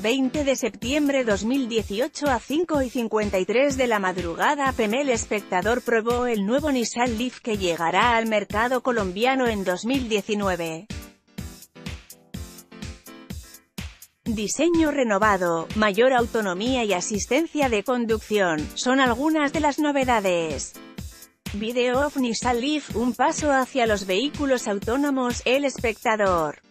20 de septiembre 2018 a 5 y 53 de la madrugada PM El espectador probó el nuevo Nissan Leaf que llegará al mercado colombiano en 2019. Diseño renovado, mayor autonomía y asistencia de conducción, son algunas de las novedades. Video of Nissan Leaf, un paso hacia los vehículos autónomos, el espectador.